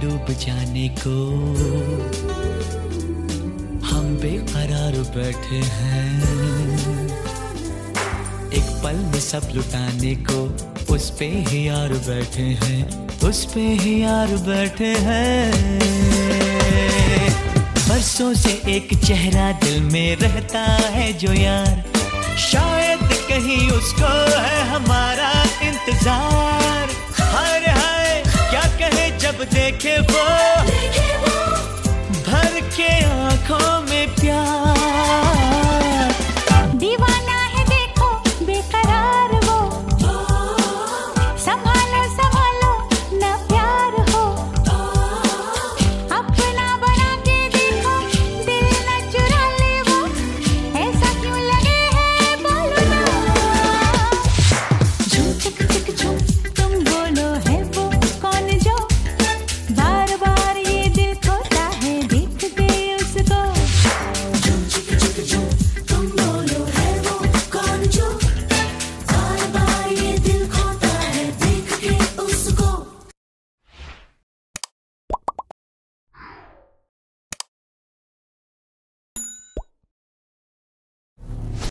डूब जाने को। हम बेकरार बैठे हैं। एक पल में सब लुटाने को, उस पे ही यार बैठे हैं, उस पे ही यार बैठे हैं। बरसों से एक चेहरा दिल में रहता है जो यार, शायद कहीं उसको है हमारा इंतज़ार। कहे जब